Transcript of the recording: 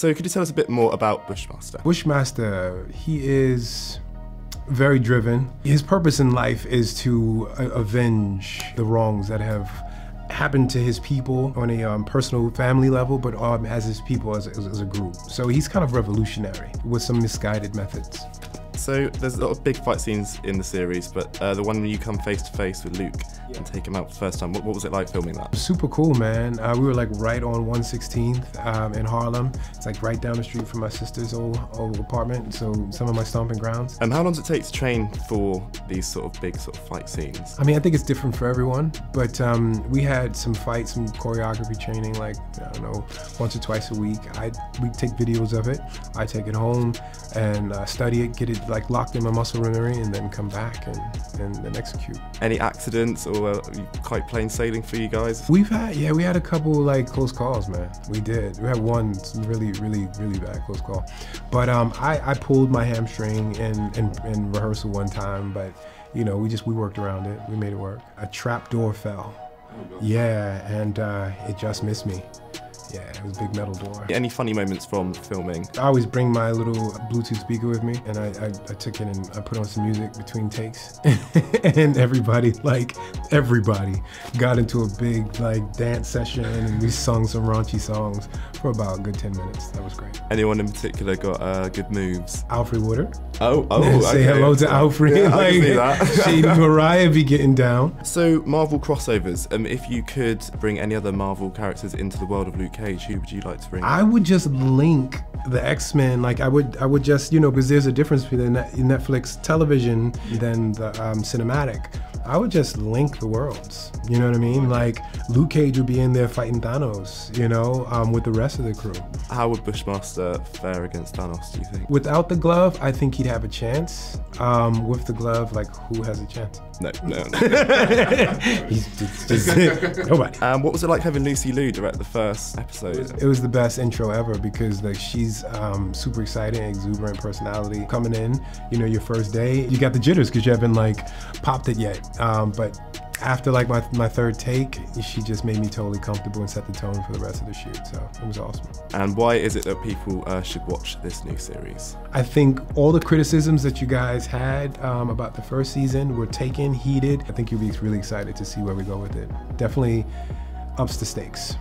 So could you tell us a bit more about Bushmaster? Bushmaster, he is very driven. His purpose in life is to uh, avenge the wrongs that have happened to his people on a um, personal family level, but um, as his people as, as, as a group. So he's kind of revolutionary with some misguided methods. So there's a lot of big fight scenes in the series, but uh, the one when you come face to face with Luke yeah. and take him out for the first time, what, what was it like filming that? Super cool, man. Uh, we were like right on 116th um, in Harlem. It's like right down the street from my sister's old, old apartment, so some of my stomping grounds. And how long does it take to train for these sort of big sort of fight scenes? I mean, I think it's different for everyone, but um, we had some fights, some choreography training, like I don't know, once or twice a week. I we take videos of it. I take it home and uh, study it, get it like locked in my muscle memory and then come back and, and then execute. Any accidents or uh, quite plain sailing for you guys? We've had, yeah, we had a couple like close calls, man. We did. We had one really, really, really bad close call. But um, I, I pulled my hamstring in, in, in rehearsal one time, but you know, we just, we worked around it. We made it work. A trap door fell. Yeah, and uh, it just missed me. Yeah, it was a big metal door. Any funny moments from filming? I always bring my little Bluetooth speaker with me, and I, I, I took it and I put on some music between takes, and everybody, like everybody, got into a big like dance session, and we sung some raunchy songs for about a good 10 minutes. That was great. Anyone in particular got uh, good moves? Alfre Woodard. Oh, oh, Say okay. hello to Alfre. Yeah, like, I can see that. Shady Mariah be getting down. So, Marvel crossovers. Um, if you could bring any other Marvel characters into the world of Luke Cage, who would you like to bring? I would just link the X Men. Like I would, I would just you know because there's a difference between the Netflix television than the um, cinematic. I would just link the worlds. You know what I mean? Like Luke Cage would be in there fighting Thanos. You know, um, with the rest of the crew. How would Bushmaster fare against Thanos? Do you think? Without the glove, I think he'd have a chance. Um, with the glove, like who has a chance? No, no. He's just, just nobody. Um, what was it like having Lucy Liu direct the first episode? It was the best intro ever because like she's um, super exciting, exuberant personality. Coming in, you know, your first day, you got the jitters because you haven't like popped it yet. Um, but after like my, my third take, she just made me totally comfortable and set the tone for the rest of the shoot. So it was awesome. And why is it that people uh, should watch this new series? I think all the criticisms that you guys had um, about the first season were taken, heeded. I think you'll be really excited to see where we go with it. Definitely ups the stakes.